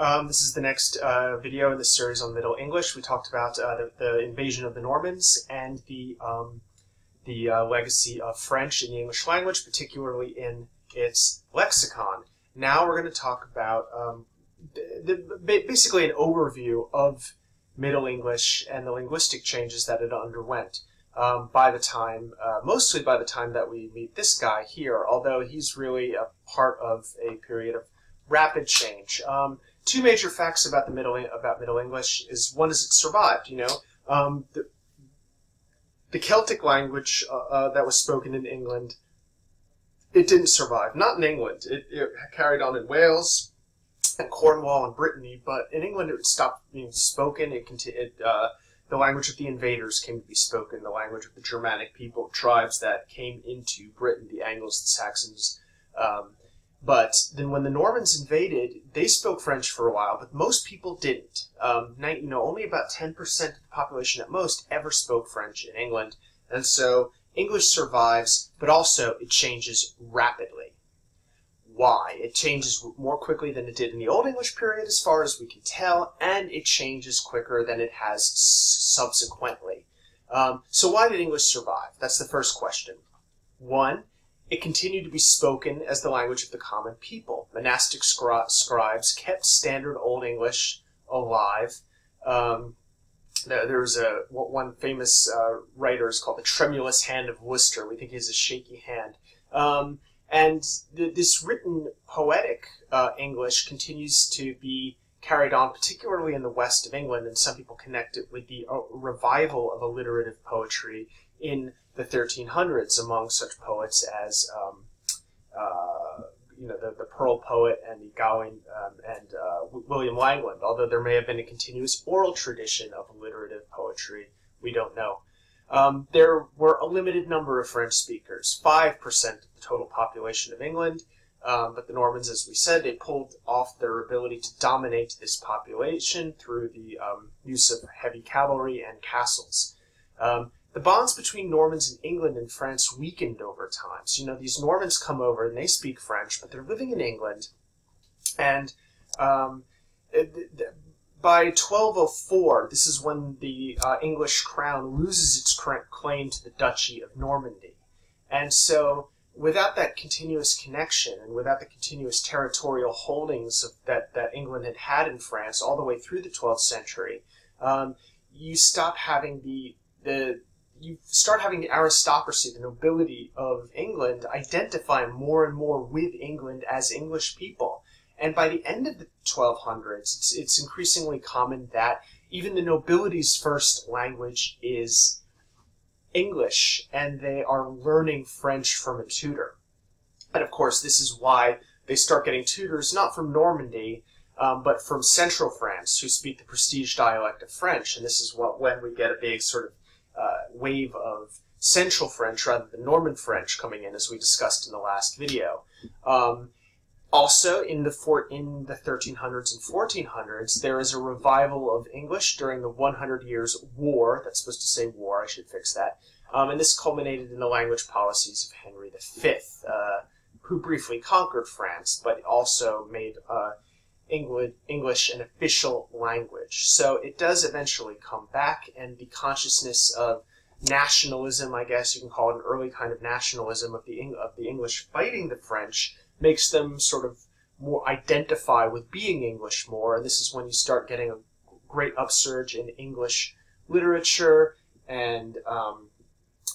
Um, this is the next uh, video in the series on Middle English. We talked about uh, the, the, invasion of the Normans and the um, the uh, legacy of French in the English language, particularly in its lexicon. Now we're going to talk about um, the, the, basically an overview of Middle English and the linguistic changes that it underwent. Um, by the time, uh, mostly by the time that we meet this guy here, although he's really a part of a period of rapid change. Um, two major facts about the Middle about Middle English is one is it survived. You know, um, the, the Celtic language uh, uh, that was spoken in England, it didn't survive. Not in England. It, it carried on in Wales, and Cornwall and Brittany, but in England it stopped being spoken. It, continued. Uh, the language of the invaders came to be spoken. The language of the Germanic people tribes that came into Britain, the Angles, the Saxons. Um, but then when the Normans invaded, they spoke French for a while, but most people didn't. Um, you know, only about 10% of the population at most ever spoke French in England. And so English survives, but also it changes rapidly. Why? It changes more quickly than it did in the Old English period, as far as we can tell, and it changes quicker than it has subsequently. Um, so why did English survive? That's the first question. One, it continued to be spoken as the language of the common people. Monastic scri scribes kept standard Old English alive. Um, there was a one famous uh, writer is called the Tremulous Hand of Worcester. We think he has a shaky hand. Um, and th this written poetic uh, English continues to be carried on, particularly in the west of England, and some people connect it with the uh, revival of alliterative poetry in the 1300s among such poets as um, uh, you know the, the Pearl poet and the Gawain um, and uh, William Langland. Although there may have been a continuous oral tradition of alliterative poetry, we don't know. Um, there were a limited number of French speakers, five percent of the total population of England. Um, but the Normans, as we said, they pulled off their ability to dominate this population through the um, use of heavy cavalry and castles. Um, the bonds between Normans in England and France weakened over time. So, you know, these Normans come over and they speak French, but they're living in England. And um, by 1204, this is when the uh, English crown loses its current claim to the Duchy of Normandy. And so, without that continuous connection and without the continuous territorial holdings of, that, that England had had in France all the way through the 12th century, um, you stop having the, the you start having the aristocracy, the nobility of England, identify more and more with England as English people. And by the end of the 1200s, it's, it's increasingly common that even the nobility's first language is English, and they are learning French from a tutor. And of course, this is why they start getting tutors not from Normandy, um, but from central France, who speak the prestige dialect of French. And this is what when we get a big sort of uh, wave of Central French rather than Norman French coming in, as we discussed in the last video. Um, also, in the for, in the 1300s and 1400s, there is a revival of English during the 100 Years' War. That's supposed to say war. I should fix that. Um, and this culminated in the language policies of Henry V, uh, who briefly conquered France, but also made uh, English an official language. So it does eventually come back, and the consciousness of nationalism, I guess you can call it an early kind of nationalism of the of the English fighting the French, makes them sort of more identify with being English more. And this is when you start getting a great upsurge in English literature and um,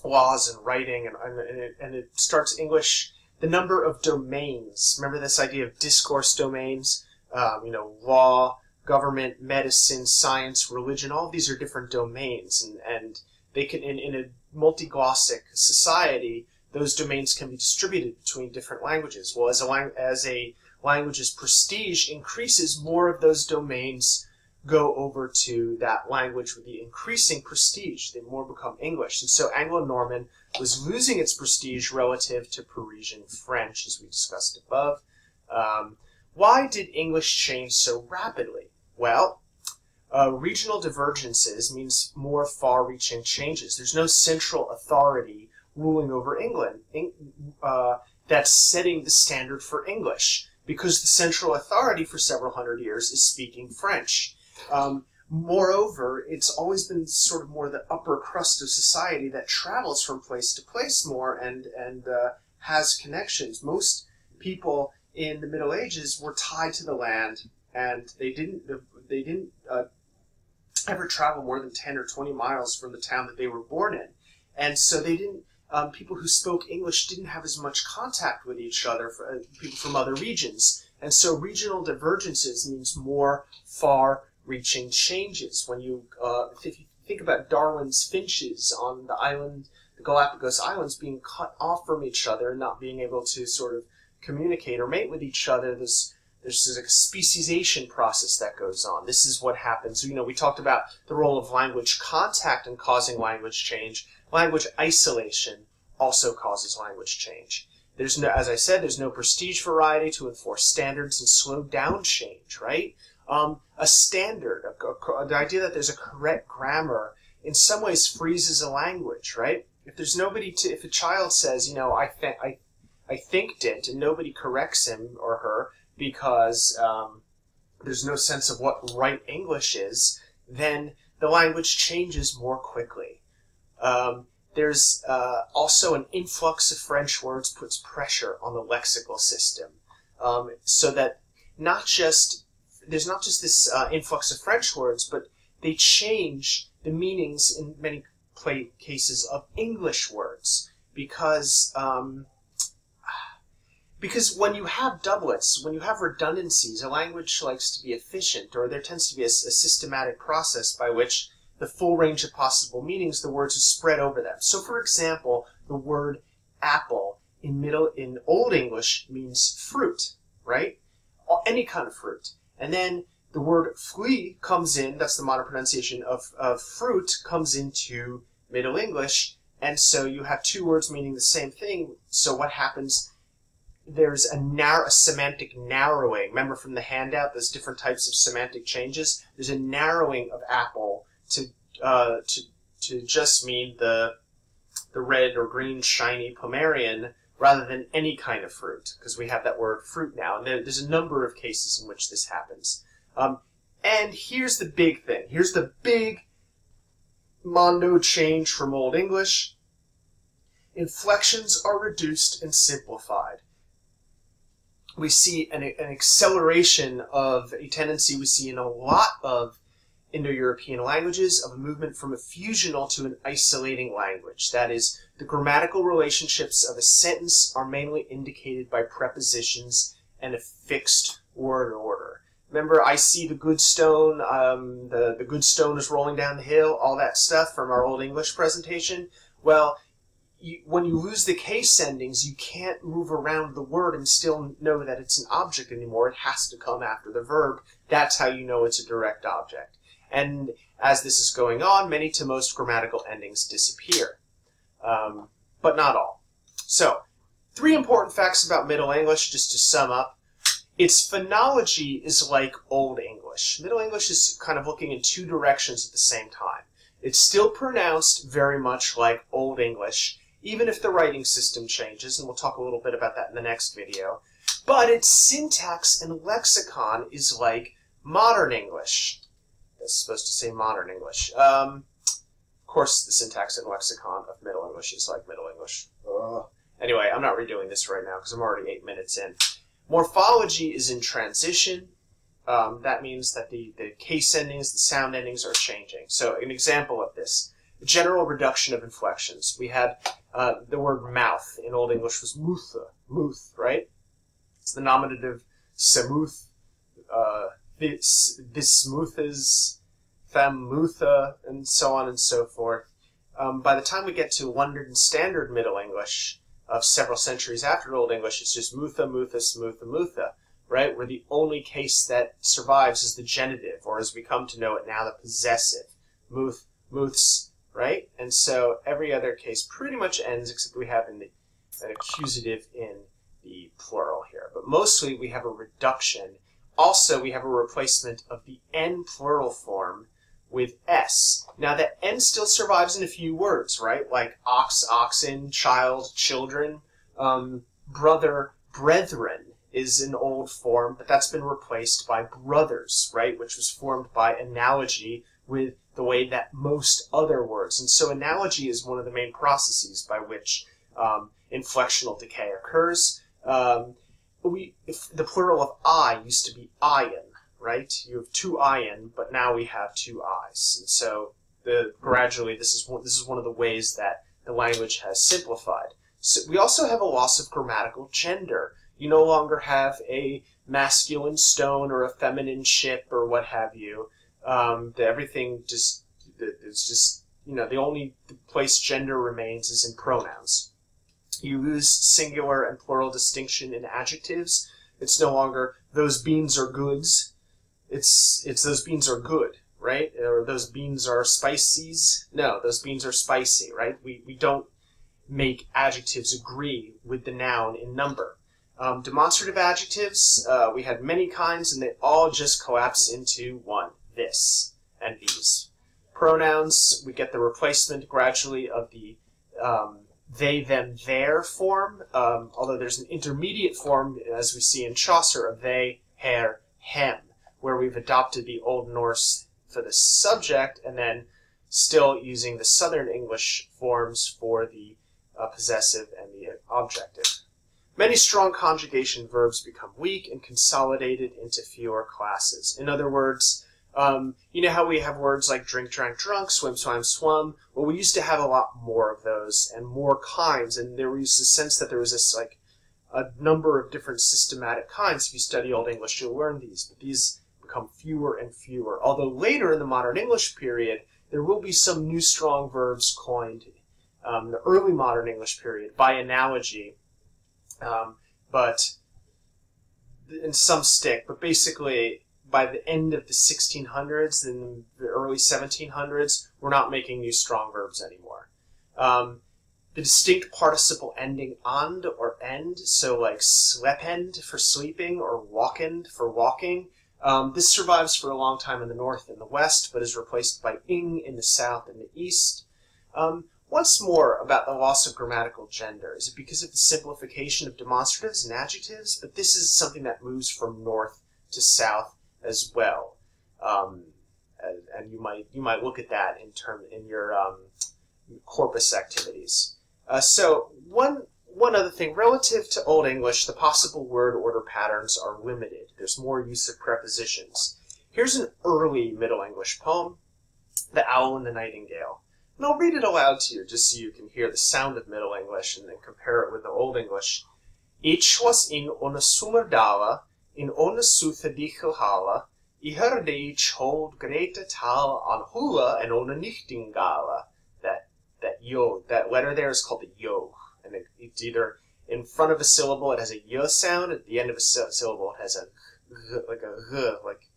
laws and writing, and, and, it, and it starts English. The number of domains. Remember this idea of discourse domains um, you know, law, government, medicine, science, religion, all these are different domains. And, and they can, in, in a multiglossic society, those domains can be distributed between different languages. Well, as a, as a language's prestige increases, more of those domains go over to that language with the increasing prestige. They more become English. And so Anglo-Norman was losing its prestige relative to Parisian French, as we discussed above. Um, why did English change so rapidly? Well, uh, regional divergences means more far-reaching changes. There's no central authority ruling over England uh, that's setting the standard for English. because the central authority for several hundred years is speaking French. Um, moreover, it's always been sort of more the upper crust of society that travels from place to place more and and uh, has connections. Most people in the Middle Ages were tied to the land, and they didn't they didn't uh, ever travel more than ten or twenty miles from the town that they were born in, and so they didn't. Um, people who spoke English didn't have as much contact with each other, for, uh, people from other regions, and so regional divergences means more far-reaching changes. When you, uh, if you think about Darwin's finches on the island, the Galapagos Islands, being cut off from each other and not being able to sort of communicate or mate with each other, there's there's a speciation process that goes on. This is what happens. You know, we talked about the role of language contact in causing language change. Language isolation also causes language change. There's no, as I said, there's no prestige variety to enforce standards and slow down change, right? Um, a standard, a, a, the idea that there's a correct grammar, in some ways freezes a language, right? If there's nobody to, if a child says, you know, I, th- I I think did, and nobody corrects him or her because um, there's no sense of what right English is, then the language changes more quickly. Um, there's uh, also an influx of French words puts pressure on the lexical system, um, so that not just there's not just this uh, influx of French words, but they change the meanings in many cases of English words because um, because when you have doublets, when you have redundancies, a language likes to be efficient, or there tends to be a, a, systematic process by which the full range of possible meanings, the words are spread over them. So, for example, the word apple in middle in Old English means fruit, right? Any kind of fruit. And then the word fruit comes in, that's the modern pronunciation of, of fruit, comes into Middle English, and so you have two words meaning the same thing. So what happens there's a narrow a semantic narrowing. Remember from the handout, there's different types of semantic changes. There's a narrowing of apple to uh, to to just mean the the red or green shiny pomerian rather than any kind of fruit because we have that word fruit now, and there, there's a number of cases in which this happens. Um, and here's the big thing. Here's the big mondo change from Old English. Inflections are reduced and simplified we see an, an acceleration of a tendency we see in a lot of Indo-European languages of a movement from a fusional to an isolating language. That is, the grammatical relationships of a sentence are mainly indicated by prepositions and a fixed word order. Remember, I see the good stone, um, the, the good stone is rolling down the hill, all that stuff from our Old English presentation? Well, you, when you lose the case endings, you can't move around the word and still know that it's an object anymore. It has to come after the verb. That's how you know it's a direct object. And as this is going on, many to most grammatical endings disappear, um, but not all. So, three important facts about Middle English, just to sum up. Its phonology is like Old English. Middle English is kind of looking in two directions at the same time. It's still pronounced very much like Old English, even if the writing system changes, and we'll talk a little bit about that in the next video. But its syntax and lexicon is like modern English. That's supposed to say modern English. Um, of course, the syntax and lexicon of Middle English is like Middle English. Ugh. Anyway, I'm not redoing this right now because I'm already eight minutes in. Morphology is in transition. Um, that means that the, the case endings, the sound endings are changing. So an example of this, general reduction of inflections. We had uh, the word mouth in Old English was mutha, muth, right? It's the nominative semuth, uh, is famutha, and so on and so forth. Um, by the time we get to London Standard Middle English of several centuries after Old English, it's just mutha, mutha, smutha, mutha, right? Where the only case that survives is the genitive, or as we come to know it now, the possessive. Muth, muths, right? And so every other case pretty much ends except we have in the, an accusative in the plural here. But mostly we have a reduction. Also, we have a replacement of the n plural form with s. Now that n still survives in a few words, right? Like ox, oxen, child, children, um, brother, brethren, is an old form, but that's been replaced by brothers, right? Which was formed by analogy with the way that most other words. And so analogy is one of the main processes by which um, inflectional decay occurs. Um, we, if the plural of I used to be ion, right? You have two ion, but now we have two I's. And so the, gradually this is one, this is one of the ways that the language has simplified. So we also have a loss of grammatical gender. You no longer have a masculine stone or a feminine ship or what have you. Um, the, everything just it's just you know the only place gender remains is in pronouns. You lose singular and plural distinction in adjectives. It's no longer those beans are goods. It's it's those beans are good, right? Or those beans are spices. No, those beans are spicy, right? We we don't make adjectives agree with the noun in number. Um, demonstrative adjectives, uh, we had many kinds, and they all just collapse into one, this and these. Pronouns, we get the replacement gradually of the um, they, them, their form, um, although there's an intermediate form, as we see in Chaucer, of they, her, hem, where we've adopted the Old Norse for the subject, and then still using the Southern English forms for the uh, possessive and the objective. Many strong conjugation verbs become weak and consolidated into fewer classes. In other words, um, you know how we have words like drink, drank, drunk, swim, swam, swum? Well, we used to have a lot more of those and more kinds, and there was a sense that there was this like a number of different systematic kinds. If you study Old English, you'll learn these, but these become fewer and fewer. Although later in the modern English period, there will be some new strong verbs coined. Um, the early modern English period, by analogy, um, but and some stick. But basically, by the end of the 1600s and the early 1700s, we're not making new strong verbs anymore. Um, the distinct participle ending and or end, so like slepend for sleeping or walkend for walking, um, this survives for a long time in the north and the west, but is replaced by ing in the south and the east. Um, once more about the loss of grammatical gender. Is it because of the simplification of demonstratives and adjectives? But this is something that moves from north to south as well. Um, and, you might you might look at that in term in your um, corpus activities. Uh, so one one other thing relative to Old English, the possible word order patterns are limited. There's more use of prepositions. Here's an early Middle English poem, "The Owl and the Nightingale." And I'll read it aloud to you just so you can hear the sound of Middle English and then compare it with the Old English. Each was in on a summerdala in Onasutha Dichelhala, I hörde each hold Greta Tal on hula and on a Nichtingala. That that yo, that letter there is called the yo, and it, it's either in front of a syllable it has a y sound, at the end of a syllable it has a like a h, like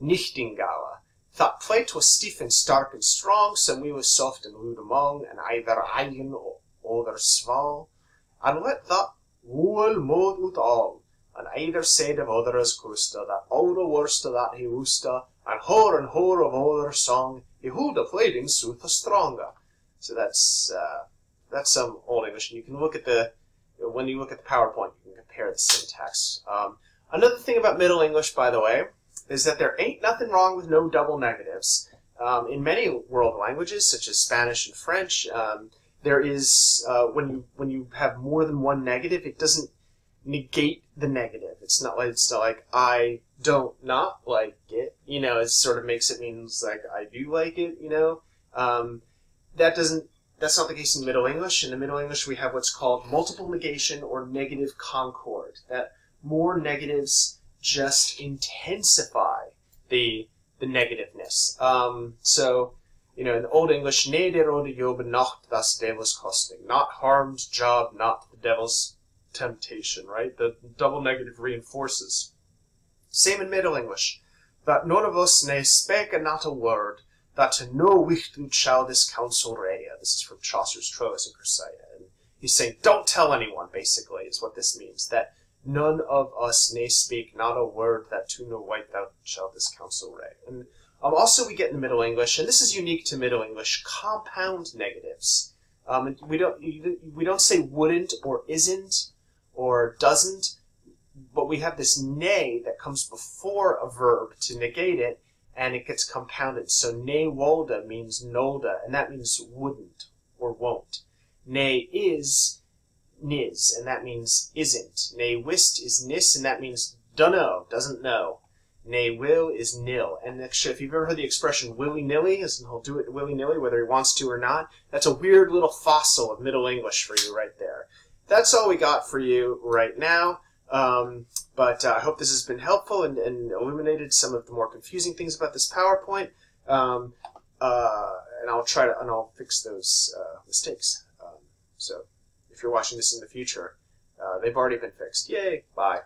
Nichtingala. Thought plate was stiff and stark and strong, some we was soft and rude among, and either eigen or other sval. And let that wool mod ut all on either said of other as costa, that all the worst that he woosta, and whore and whore of other song, he hold a plating sooth a stronger. So that's uh, that's some old English, and you can look at the when you look at the PowerPoint, you can compare the syntax. Um, another thing about Middle English, by the way, is that there ain't nothing wrong with no double negatives. Um, in many world languages, such as Spanish and French, um, there is uh, when you when you have more than one negative, it doesn't negate the negative. It's not like it's not like I don't not like it. You know, it sort of makes it means like I do like it. You know, um, that doesn't. That's not the case in Middle English. In the Middle English, we have what's called multiple negation or negative concord. That more negatives just intensify the the negativeness. Um, so, you know, in the Old English, ne der ode Job not das devil's costing, not harmed job, not the devil's temptation, right? The double negative reinforces. Same in Middle English. That none of us ne spake not a word, that to no wichtut shall this counsel rea. This is from Chaucer's Troilus and Cressida. And he's saying, don't tell anyone, basically, is what this means. That none of us ne speak not a word that to no white thou shall this counsel rea. And um, also we get in Middle English, and this is unique to Middle English, compound negatives. Um, we don't we don't say wouldn't or isn't or doesn't, but we have this nay that comes before a verb to negate it, and it gets compounded. So ne wolda means nolda, and that means wouldn't or won't. Ne is nis, and that means isn't. Ne wist is nis, and that means dunno, doesn't know. Ne will is nil. And actually, if you've ever heard the expression willy nilly, as in he'll do it willy nilly, whether he wants to or not, that's a weird little fossil of Middle English for you right there. That's all we got for you right now. Um, but uh, I hope this has been helpful and, and, illuminated some of the more confusing things about this PowerPoint. Um, uh, and I'll try to and I'll fix those uh, mistakes. Um, so if you're watching this in the future, uh, they've already been fixed. Yay! Bye.